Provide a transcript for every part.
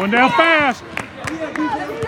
Going down fast.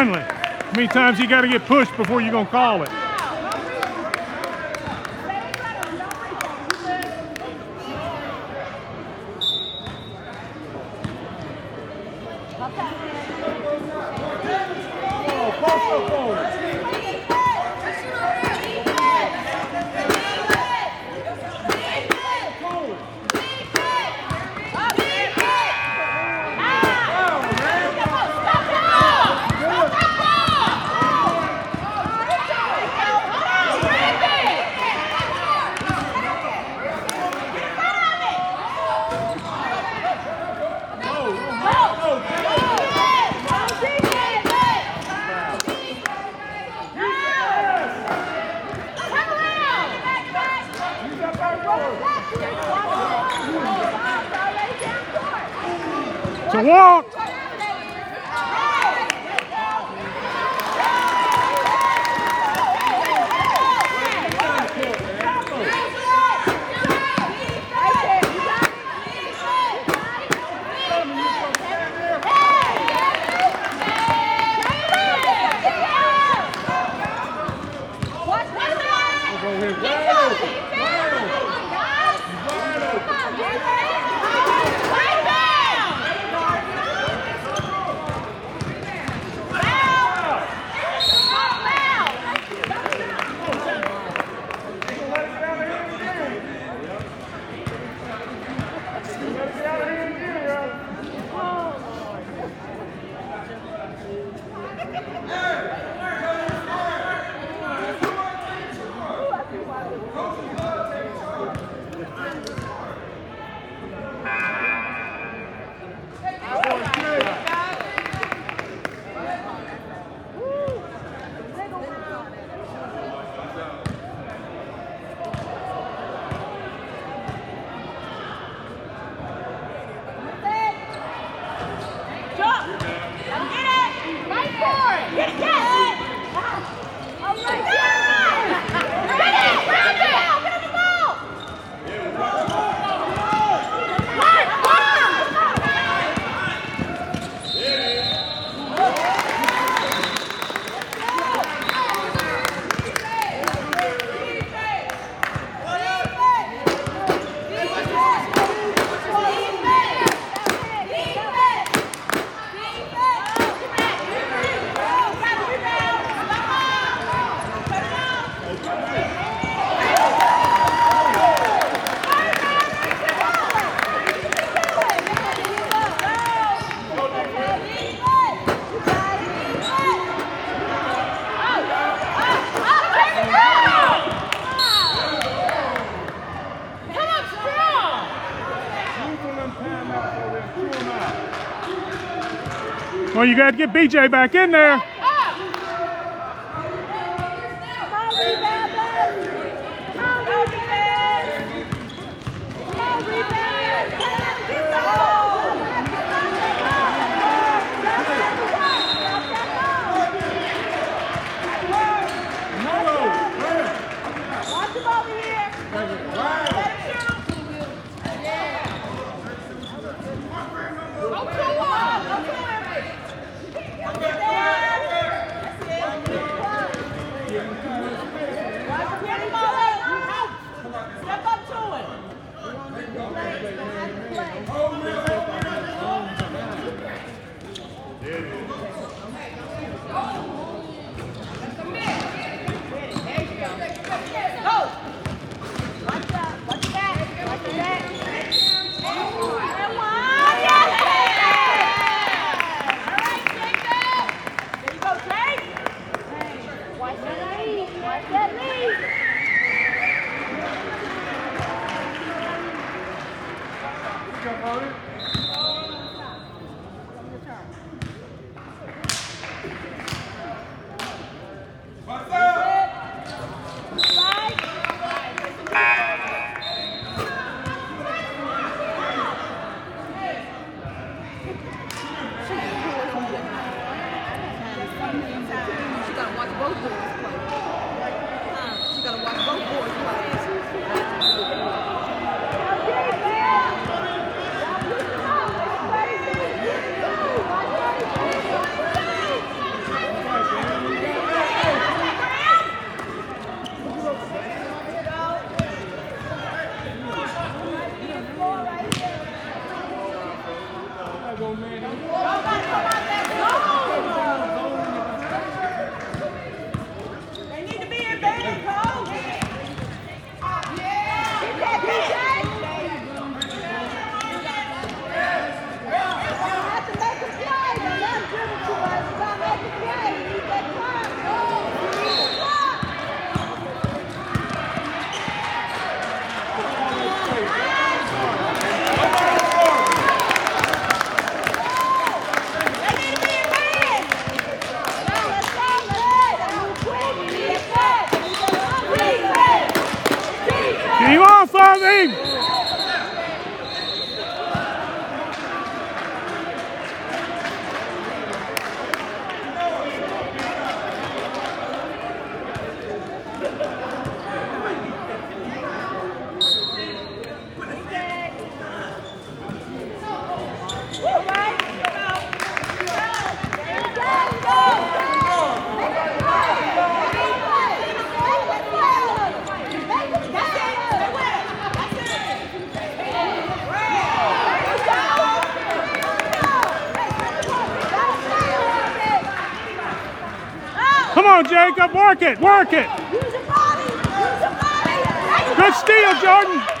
Finally. How many times you gotta get pushed before you're gonna call it? It's a walk. Well, you got to get BJ back in there. Keep on, Come on, Jacob, work it, work it. Good steal, Jordan.